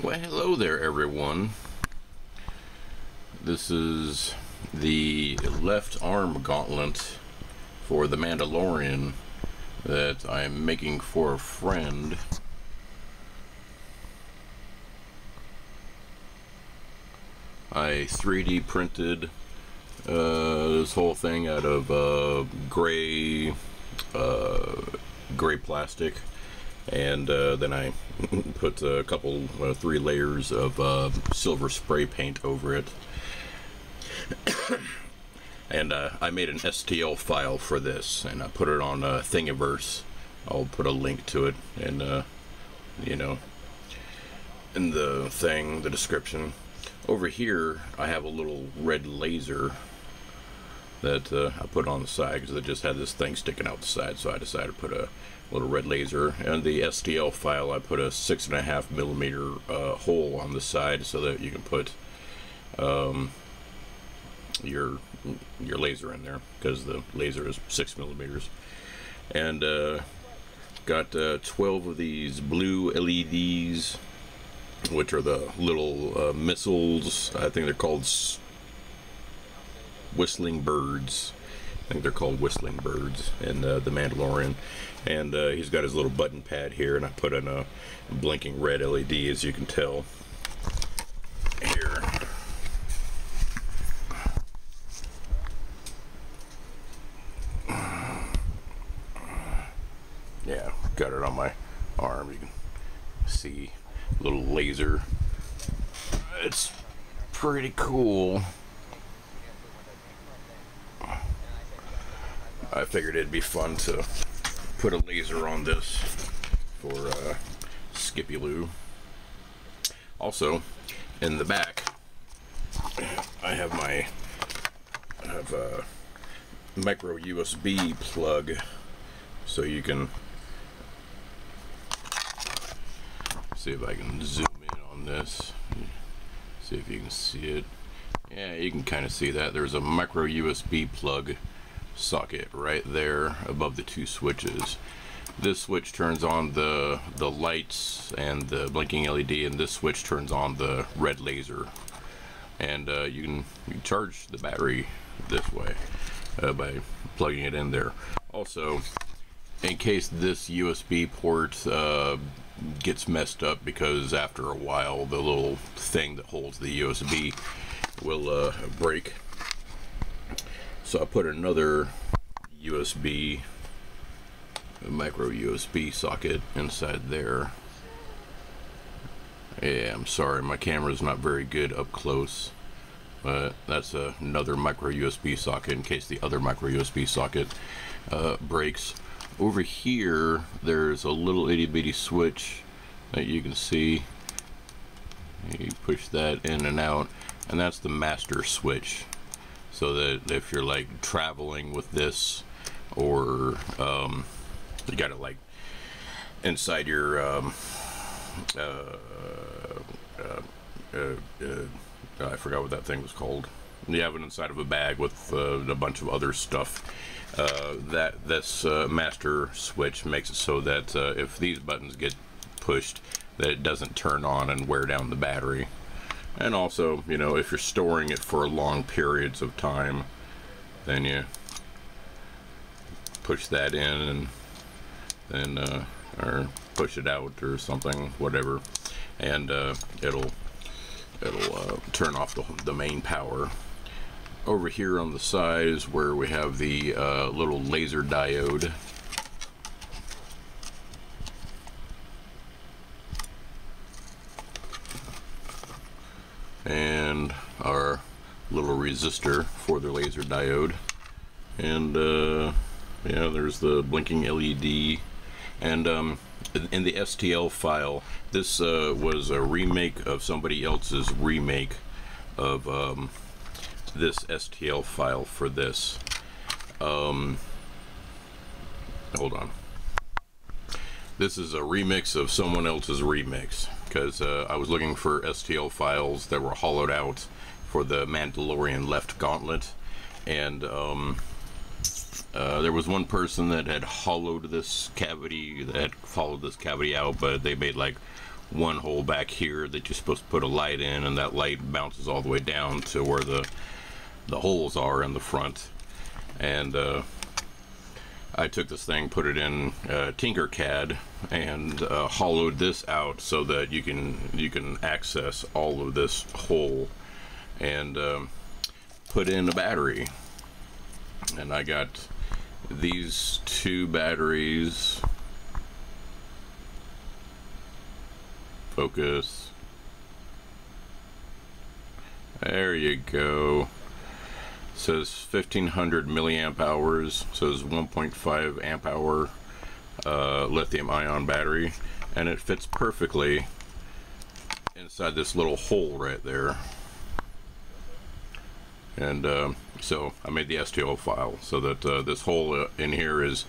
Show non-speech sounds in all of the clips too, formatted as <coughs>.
Well, hello there, everyone. This is the left arm gauntlet for the Mandalorian that I'm making for a friend. I 3D printed uh, this whole thing out of uh, gray, uh, gray plastic and uh, then I <laughs> put a couple, uh, three layers of uh, silver spray paint over it. <coughs> and uh, I made an STL file for this, and I put it on uh, Thingiverse. I'll put a link to it, and uh, you know, in the thing, the description. Over here, I have a little red laser that uh, I put on the side because it just had this thing sticking out the side, so I decided to put a little red laser. And the STL file, I put a six and a half millimeter uh, hole on the side so that you can put um, your your laser in there because the laser is six millimeters. And uh, got uh, 12 of these blue LEDs, which are the little uh, missiles. I think they're called whistling birds. I think they're called whistling birds in uh, the Mandalorian. And uh, he's got his little button pad here and I put in a blinking red LED as you can tell. Here. Yeah got it on my arm. You can see little laser. It's pretty cool I figured it'd be fun to put a laser on this for uh, Skippy Lou. Also, in the back, I have my I have a micro USB plug, so you can see if I can zoom in on this. See if you can see it. Yeah, you can kind of see that. There's a micro USB plug socket right there above the two switches. This switch turns on the the lights and the blinking LED, and this switch turns on the red laser. And uh, you, can, you charge the battery this way uh, by plugging it in there. Also, in case this USB port uh, gets messed up because after a while the little thing that holds the USB will uh, break so I put another USB, micro USB socket inside there. Yeah, I'm sorry, my camera is not very good up close. But that's another micro USB socket in case the other micro USB socket uh, breaks. Over here, there's a little itty bitty switch that you can see. You push that in and out, and that's the master switch so that if you're like traveling with this or um, you got it like inside your um, uh, uh, uh, uh, I forgot what that thing was called. You have it inside of a bag with uh, a bunch of other stuff. Uh, that this master switch makes it so that if these buttons get pushed, that it doesn't turn on and wear down the battery and also you know if you're storing it for long periods of time then you push that in and then uh, or push it out or something whatever. And uh, it'll it'll uh, turn off the, the main power. Over here on the side is where we have the uh, little laser diode and our little resistor for the laser diode. And uh, yeah there's the blinking LED and um, in the STL file this uh, was a remake of somebody else's remake of um, this STL file for this. Um, hold on this is a remix of someone else's remix because uh, I was looking for STL files that were hollowed out for the Mandalorian left gauntlet and um, uh, there was one person that had hollowed this cavity that had followed this cavity out but they made like one hole back here that you're supposed to put a light in, and that light bounces all the way down to where the the holes are in the front. And uh, I took this thing, put it in uh, Tinkercad, and uh, hollowed this out so that you can you can access all of this hole, and um, put in a battery. And I got these two batteries. Focus. There you go. Says 1500 milliamp hours. Says 1.5 amp hour uh, lithium ion battery. And it fits perfectly inside this little hole right there. And uh, so I made the STL file so that uh, this hole uh, in here is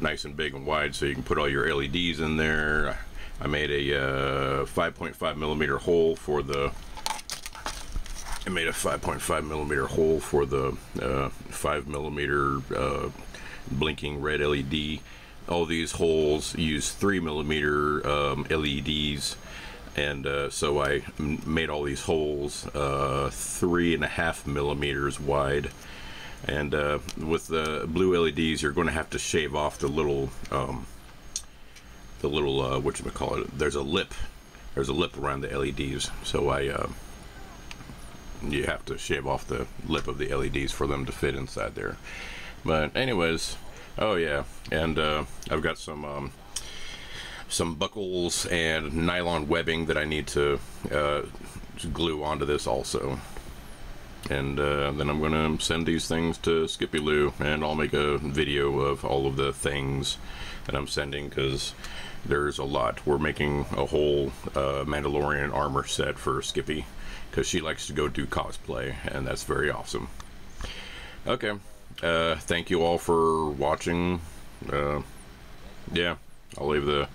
nice and big and wide so you can put all your LEDs in there. I made a 5.5 uh, millimeter hole for the I made a 5.5 millimeter hole for the uh, 5 millimeter uh, blinking red LED. All these holes use 3 millimeter um, LEDs and uh, so I made all these holes uh, three and a half millimeters wide. And uh, with the blue LEDs you're going to have to shave off the little um, the little uh, what you call it there's a lip there's a lip around the LEDs so I uh, you have to shave off the lip of the LEDs for them to fit inside there but anyways oh yeah and uh, I've got some um, some buckles and nylon webbing that I need to uh, glue onto this also. And uh, then I'm going to send these things to Skippy Lou and I'll make a video of all of the things that I'm sending because there's a lot. We're making a whole uh, Mandalorian armor set for Skippy because she likes to go do cosplay and that's very awesome. Okay, uh, thank you all for watching. Uh, yeah, I'll leave the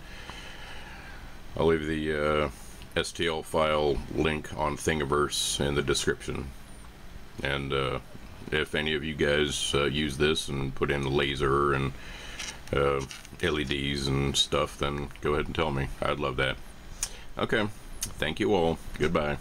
I'll leave the uh, STL file link on Thingiverse in the description. And uh, if any of you guys uh, use this and put in laser and uh, LEDs and stuff, then go ahead and tell me. I'd love that. Okay. Thank you all. Goodbye.